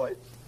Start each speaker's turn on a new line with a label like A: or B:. A: quite